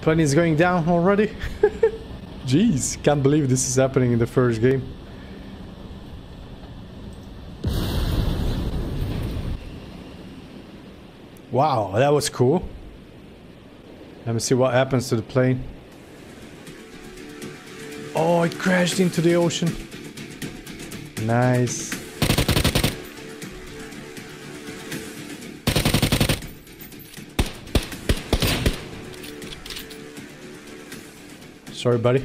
Plane is going down already? Jeez, can't believe this is happening in the first game. Wow, that was cool. Let me see what happens to the plane. Oh, it crashed into the ocean. Nice. Sorry, buddy.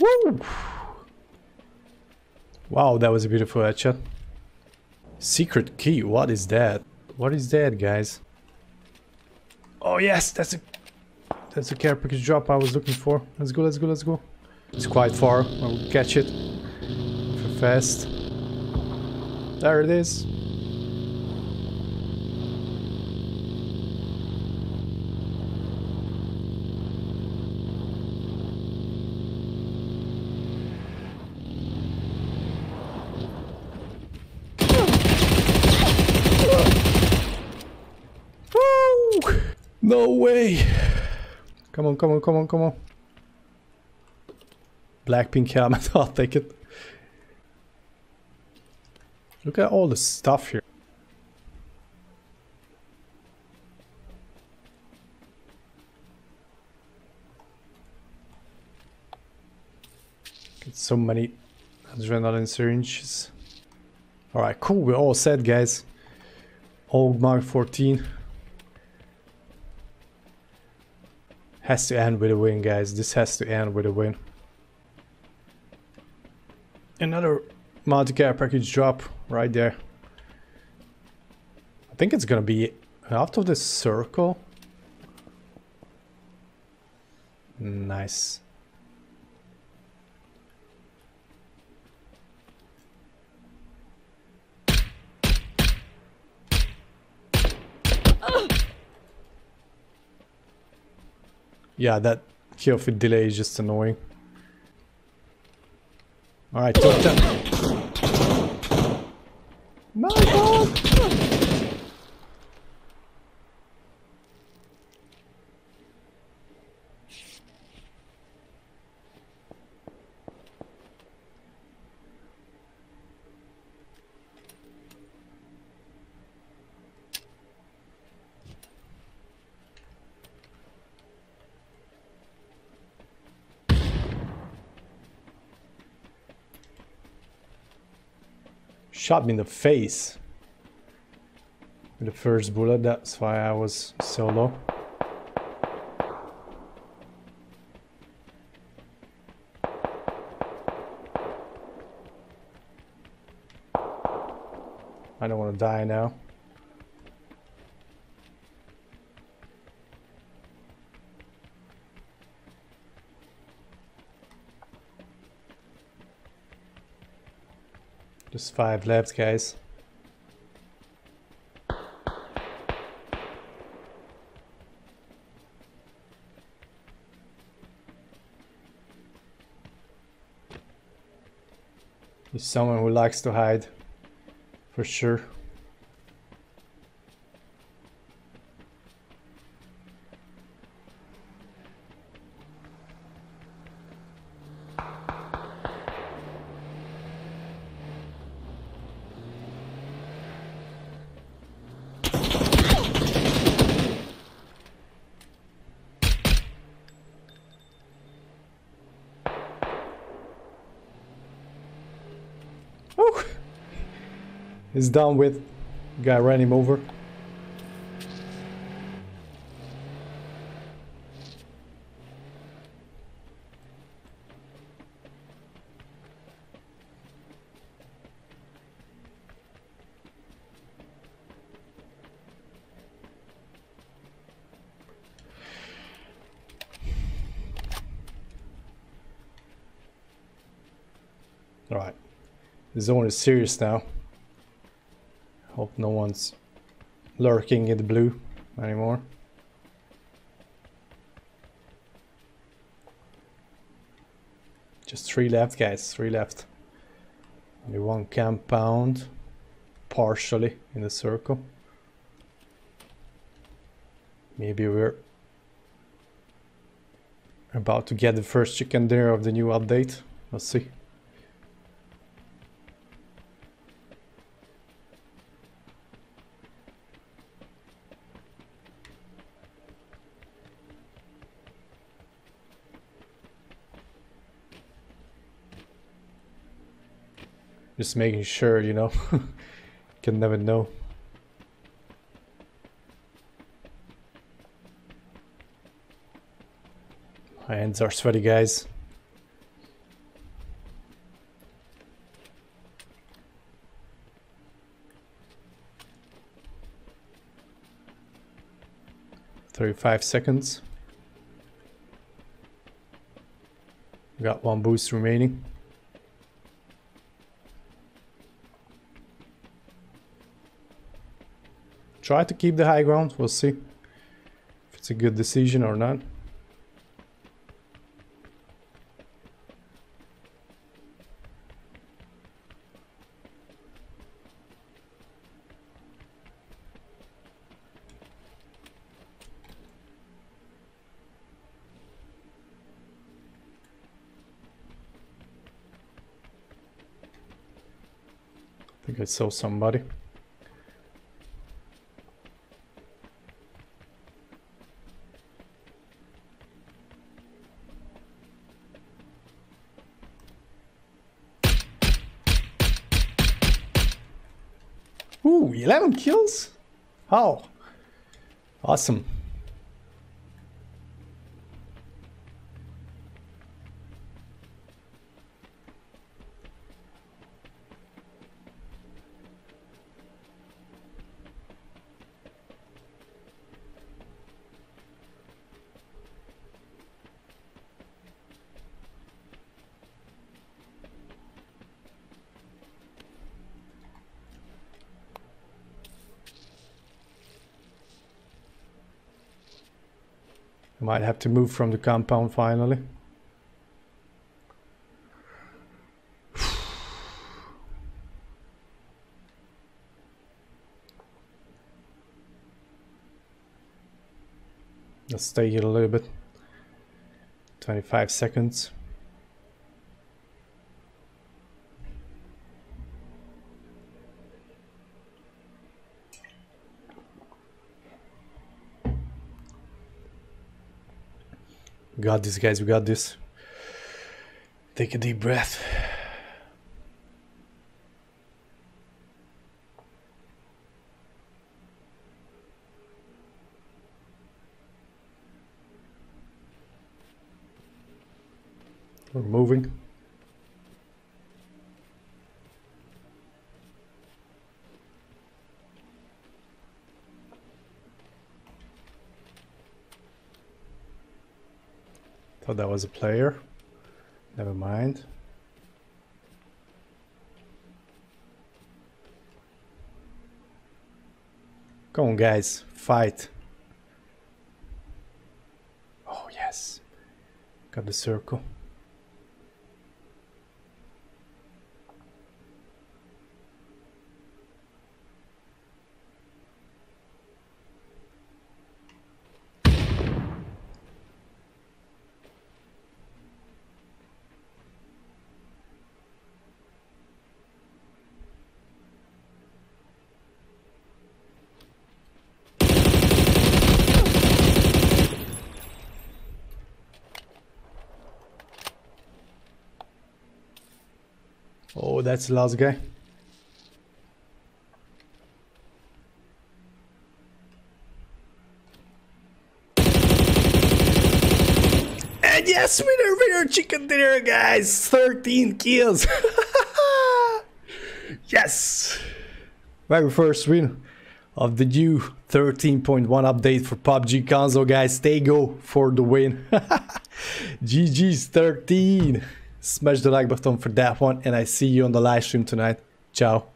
Woo! Wow, that was a beautiful headshot. Secret key, what is that? What is that, guys? Oh yes, that's a that's a care package drop I was looking for. Let's go, let's go, let's go. It's quite far. I'll catch it. Fast. There it is. No way! Come on, come on, come on, come on. Blackpink helmet, I'll take it. Look at all the stuff here. Get so many adrenaline syringes. Alright, cool, we're all set guys. Old Mark 14. Has to end with a win, guys. This has to end with a win. Another multi-care package drop right there. I think it's gonna be out of the circle. Nice. Yeah, that kill feed delay is just annoying. Alright, top 10. My god! Shot me in the face. With the first bullet, that's why I was so low. I don't want to die now. Just five left, guys. He's someone who likes to hide, for sure. Woo! He's done with. Guy ran him over. Alright. The zone is serious now. Hope no one's lurking in the blue anymore. Just three left, guys. Three left. Only one compound. Partially in the circle. Maybe we're about to get the first chicken dinner of the new update. Let's see. Just making sure, you know. Can never know. My hands are sweaty, guys. Thirty-five seconds. Got one boost remaining. Try to keep the high ground. We'll see if it's a good decision or not. I think I saw somebody. Ooh, 11 kills? How? Awesome. Might have to move from the compound finally. Let's stay here a little bit. 25 seconds. We got this, guys. We got this. Take a deep breath. We're moving. That was a player. Never mind. Come on, guys. Fight. Oh, yes. Got the circle. Oh, that's the last guy. And yes, winner, winner, chicken dinner, guys. 13 kills. yes. Very first win of the new 13.1 update for PUBG console, guys. They go for the win. GG's 13. Smash the like button for that one, and I see you on the live stream tonight. Ciao.